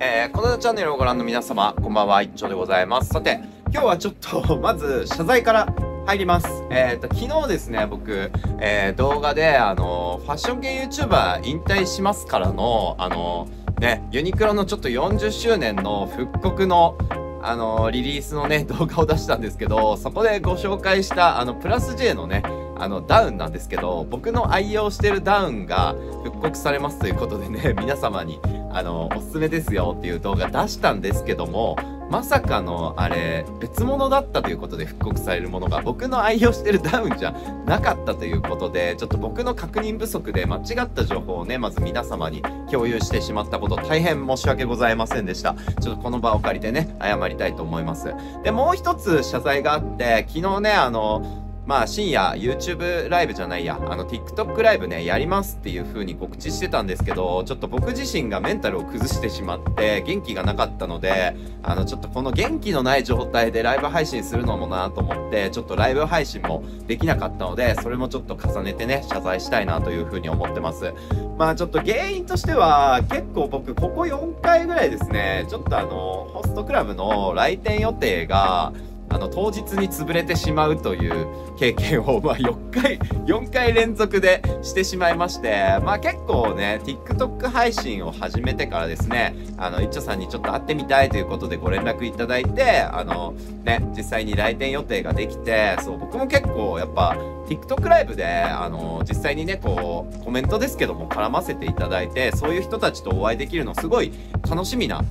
えー、このチャンネルをご覧の皆様、こんばんは、一丁でございます。さて、今日はちょっと、まず、謝罪から入ります。えっ、ー、と、昨日ですね、僕、えー、動画で、あの、ファッション系 YouTuber 引退しますからの、あの、ね、ユニクロのちょっと40周年の復刻の、あの、リリースのね、動画を出したんですけど、そこでご紹介した、あの、プラス J のね、あの、ダウンなんですけど、僕の愛用してるダウンが復刻されますということでね、皆様に、あの、おすすめですよっていう動画出したんですけども、まさかのあれ別物だったということで復刻されるものが僕の愛用してるダウンじゃなかったということでちょっと僕の確認不足で間違った情報をねまず皆様に共有してしまったこと大変申し訳ございませんでした。ちょっとこの場を借りてね謝りたいと思います。でもう一つ謝罪があって昨日ねあのまあ深夜 YouTube ライブじゃないや、あの TikTok ライブね、やりますっていう風に告知してたんですけど、ちょっと僕自身がメンタルを崩してしまって元気がなかったので、あのちょっとこの元気のない状態でライブ配信するのもなと思って、ちょっとライブ配信もできなかったので、それもちょっと重ねてね、謝罪したいなという風に思ってます。まあちょっと原因としては、結構僕ここ4回ぐらいですね、ちょっとあの、ホストクラブの来店予定が、あの、当日に潰れてしまうという経験を、まあ、4回、4回連続でしてしまいまして、まあ、結構ね、TikTok 配信を始めてからですね、あの、いっちょさんにちょっと会ってみたいということでご連絡いただいて、あの、ね、実際に来店予定ができて、そう、僕も結構、やっぱ、TikTok ライブで、あの、実際にね、こう、コメントですけども絡ませていただいて、そういう人たちとお会いできるのすごい楽しみな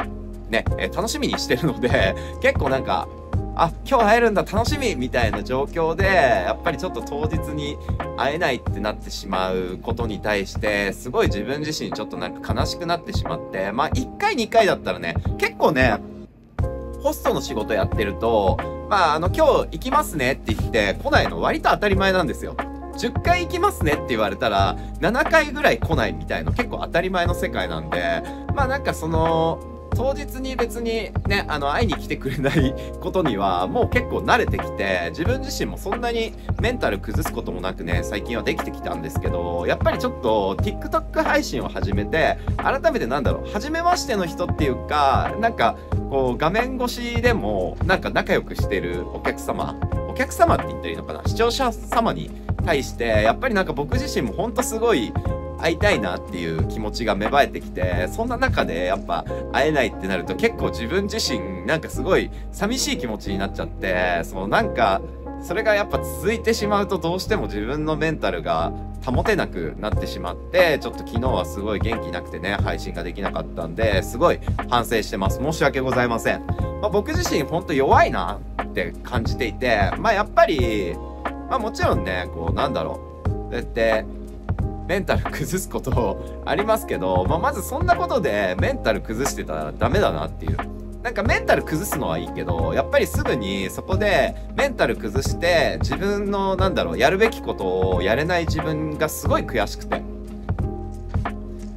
ね、え楽しみにしてるので、結構なんか、あ、今日会えるんだ、楽しみみたいな状況で、やっぱりちょっと当日に会えないってなってしまうことに対して、すごい自分自身ちょっとなんか悲しくなってしまって、まあ1回2回だったらね、結構ね、ホストの仕事やってると、まああの今日行きますねって言って来ないの割と当たり前なんですよ。10回行きますねって言われたら、7回ぐらい来ないみたいの結構当たり前の世界なんで、まあなんかその、当日に別にね、あの、会いに来てくれないことには、もう結構慣れてきて、自分自身もそんなにメンタル崩すこともなくね、最近はできてきたんですけど、やっぱりちょっと TikTok 配信を始めて、改めてなんだろう、初めましての人っていうか、なんか、こう、画面越しでも、なんか仲良くしてるお客様、お客様って言ったらいいのかな、視聴者様に対して、やっぱりなんか僕自身もほんとすごい、会いたいなっていう気持ちが芽生えてきてそんな中でやっぱ会えないってなると結構自分自身なんかすごい寂しい気持ちになっちゃってそうなんかそれがやっぱ続いてしまうとどうしても自分のメンタルが保てなくなってしまってちょっと昨日はすごい元気なくてね配信ができなかったんですごい反省してます。申し訳ございません、まあ、僕自身ほんと弱いなって感じていてまあやっぱりまあもちろんねこうなんだろう。こうやってメンタル崩すことありますけど、まあ、まずそんなことでメンタル崩してたらダメだなっていう。なんかメンタル崩すのはいいけど、やっぱりすぐにそこでメンタル崩して自分のなんだろう、やるべきことをやれない自分がすごい悔しくて。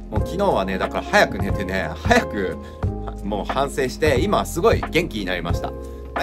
もう昨日はね、だから早く寝てね、早くもう反省して、今すごい元気になりました。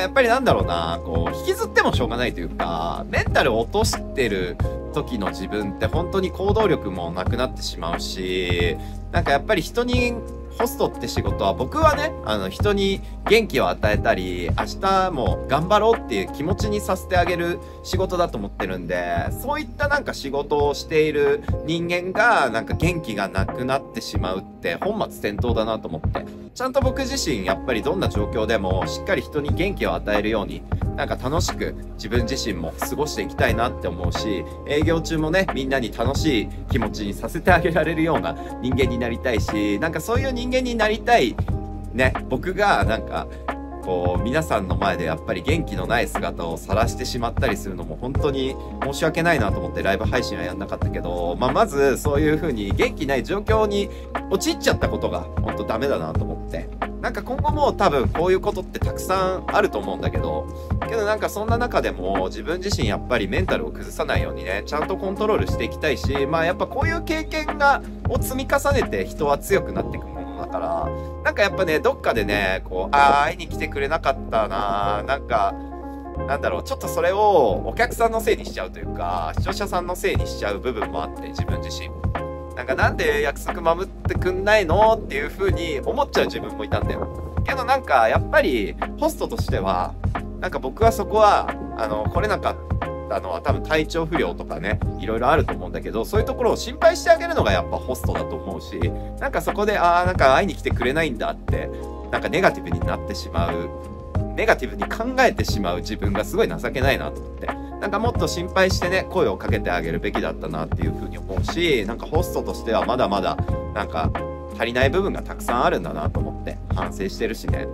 やっぱりなんだろうな、こう、引きずってもしょうがないというか、メンタル落としてる時の自分って本当に行動力もなくなってしまうし、なんかやっぱり人にホストって仕事は僕はね、あの人に元気を与えたり、明日も頑張ろうっていう気持ちにさせてあげる仕事だと思ってるんで、そういったなんか仕事をしている人間がなんか元気がなくなってしまうって本末転倒だなと思って、ちゃんと僕自身やっぱりどんな状況でもしっかり人に元気を与えるように、なんか楽しく自分自身も過ごしていきたいなって思うし、営業中もね、みんなに楽しい気持ちにさせてあげられるような人間になりたいし、なんかそういう人間になりたい、ね、僕がなんか、こう皆さんの前でやっぱり元気のない姿を晒してしまったりするのも本当に申し訳ないなと思ってライブ配信はやんなかったけど、まあ、まずそういう風に元気ない状況に陥っちゃったことが本当ダメだなと思って。なんか今後も多分こういうことってたくさんあると思うんだけどけどなんかそんな中でも自分自身やっぱりメンタルを崩さないようにねちゃんとコントロールしていきたいしまあやっぱこういう経験がを積み重ねて人は強くなっていく。からなんかやっぱねどっかでねこうああ会いに来てくれなかったななんかなんだろうちょっとそれをお客さんのせいにしちゃうというか視聴者さんのせいにしちゃう部分もあって自分自身。なんかなんで約束守ってくんないのっていう風に思っちゃう自分もいたんだよ。けどなんかやっぱりホストとしては、なんか僕はそこは、あの、来れなかったの多分体調不良とかね、いろいろあると思うんだけど、そういうところを心配してあげるのがやっぱホストだと思うし、なんかそこで、ああ、なんか会いに来てくれないんだって、なんかネガティブになってしまう、ネガティブに考えてしまう自分がすごい情けないなと思って。なんかもっと心配してね、声をかけてあげるべきだったなっていうふうに思うし、なんかホストとしてはまだまだ、なんか足りない部分がたくさんあるんだなと思って反省してるしね。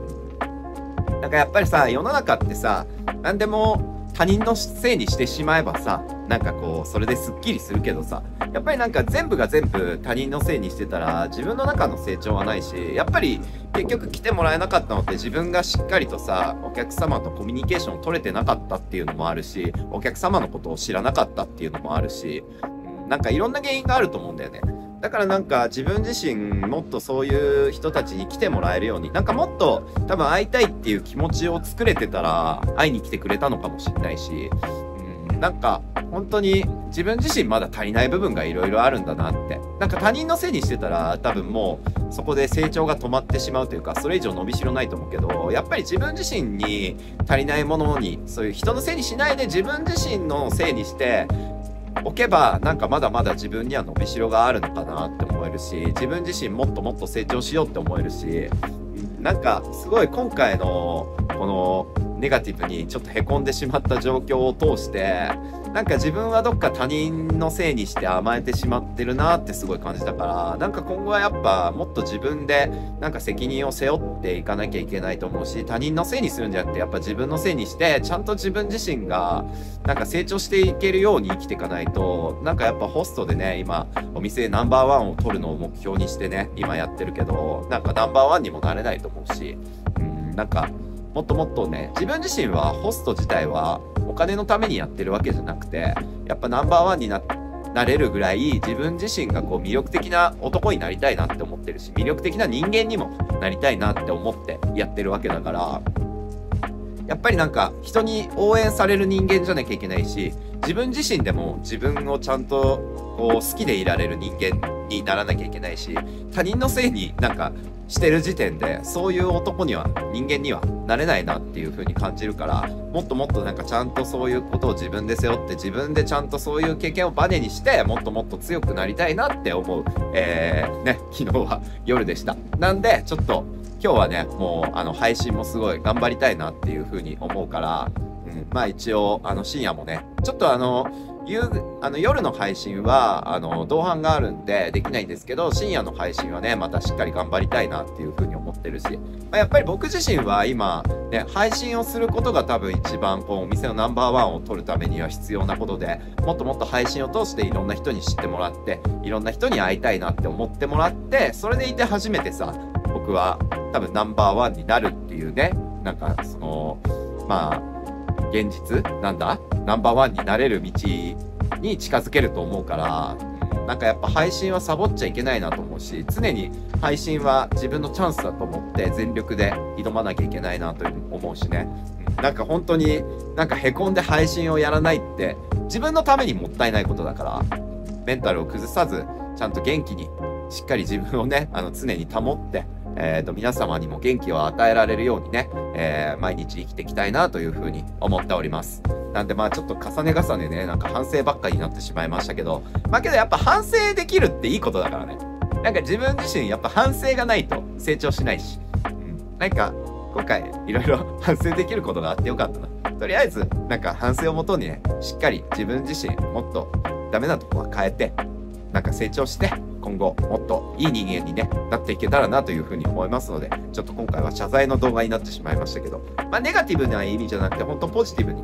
なんかやっぱりさ、世の中ってさ、何でも他人のせいにしてしまえばさ、なんかこう、それですっきりするけどさ、やっぱりなんか全部が全部他人のせいにしてたら、自分の中の成長はないし、やっぱり結局来てもらえなかったのって自分がしっかりとさ、お客様とコミュニケーションを取れてなかったっていうのもあるし、お客様のことを知らなかったっていうのもあるし、なんかいろんな原因があると思うんだよね。だからなんか自分自身もっとそういう人たちに来てもらえるようになんかもっと多分会いたいっていう気持ちを作れてたら会いに来てくれたのかもしれないし、うん、なんか本当に自分自身まだ足りない部分がいろいろあるんだなって。なんか他人のせいにしてたら多分もうそこで成長が止まってしまうというかそれ以上伸びしろないと思うけどやっぱり自分自身に足りないものにそういう人のせいにしないで自分自身のせいにして置けばなんかまだまだ自分には伸びしろがあるのかなって思えるし自分自身もっともっと成長しようって思えるしなんかすごい今回のこのネガティブにちょっとへこんでしまった状況を通してなんか自分はどっか他人のせいにして甘えてしまってるなってすごい感じたからなんか今後はやっぱもっと自分でなんか責任を背負っていかなきゃいけないと思うし他人のせいにするんじゃなくてやっぱ自分のせいにしてちゃんと自分自身がなんか成長していけるように生きていかないとなんかやっぱホストでね今お店ナンバーワンを取るのを目標にしてね今やってるけどなんかナンバーワンにもなれないと思うしうんなんかもっともっとね自分自身はホスト自体はお金のためにやってるわけじゃなくてやっぱナンバーワンにななれるぐらい自分自身がこう魅力的な男になりたいなって思ってるし魅力的な人間にもなりたいなって思ってやってるわけだからやっぱりなんか人に応援される人間じゃなきゃいけないし自分自身でも自分をちゃんとこう好きでいられる人間にならなきゃいけないし他人のせいになんかしてる時点でそういう男には人間にはなれないなっていう風に感じるからもっともっとなんかちゃんとそういうことを自分で背負って自分でちゃんとそういう経験をバネにしてもっともっと強くなりたいなって思う、えー、ね昨日は夜でした。なんでちょっと今日はねもうあの配信もすごい頑張りたいなっていう風に思うから、うん、まあ一応あの深夜もねちょっとあの夕あの夜の配信はあの同伴があるんでできないんですけど深夜の配信はねまたしっかり頑張りたいなっていう風に思ってるし、まあ、やっぱり僕自身は今ね配信をすることが多分一番こうお店のナンバーワンを取るためには必要なことでもっともっと配信を通していろんな人に知ってもらっていろんな人に会いたいなって思ってもらってそれでいて初めてさ僕は多分ナンバーワンになるっていうねなんかそのまあ現実？なんだ？ナンバーワンになれる道に近づけると思うからなんかやっぱ配信はサボっちゃいけないなと思うし常に配信は自分のチャンスだと思って全力で挑まなきゃいけないなと思うしね。なんか本当になんかへこんで配信をやらないって自分のためにもったいないことだからメンタルを崩さずちゃんと元気にしっかり自分をねあの常に保ってえーと、皆様にも元気を与えられるようにね、えー、毎日生きていきたいなというふうに思っております。なんでまあちょっと重ね重ねね、なんか反省ばっかりになってしまいましたけど、まあけどやっぱ反省できるっていいことだからね。なんか自分自身やっぱ反省がないと成長しないし、うん、なんか今回いろいろ 反省できることがあってよかったな。とりあえずなんか反省をもとにね、しっかり自分自身もっとダメなとこは変えて、なんか成長して、今後もっといい人間に、ね、なっていけたらなというふうに思いますので、ちょっと今回は謝罪の動画になってしまいましたけど、まあ、ネガティブな意味じゃなくて、本当ポジティブに、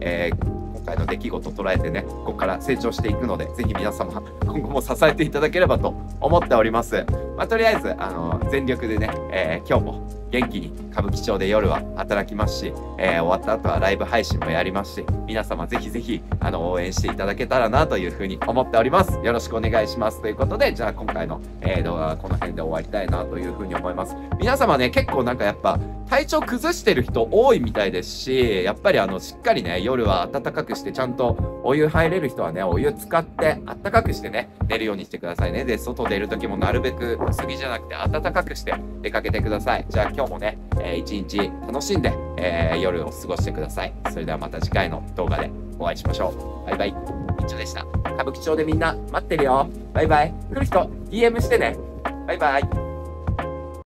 えー、今回の出来事を捉えてね、ここから成長していくので、ぜひ皆様、今後も支えていただければと思っております。まあ、とりあえず、あの、全力でね、えー、今日も元気に歌舞伎町で夜は働きますし、えー、終わった後はライブ配信もやりますし、皆様ぜひぜひ、あの、応援していただけたらなというふうに思っております。よろしくお願いします。ということで、じゃあ今回の、えー、動画はこの辺で終わりたいなというふうに思います。皆様ね、結構なんかやっぱ、体調崩してる人多いみたいですし、やっぱりあの、しっかりね、夜は暖かくして、ちゃんとお湯入れる人はね、お湯使って暖かくしてね、寝るようにしてくださいね。で、外出る時もなるべく薄着じゃなくて暖かくして出かけてください。じゃあ今日もね、えー、一日楽しんで、えー、夜を過ごしてください。それではまた次回の動画でお会いしましょう。バイバイ。みちょでした。歌舞伎町でみんな待ってるよ。バイバイ。来る人、DM してね。バイバイ。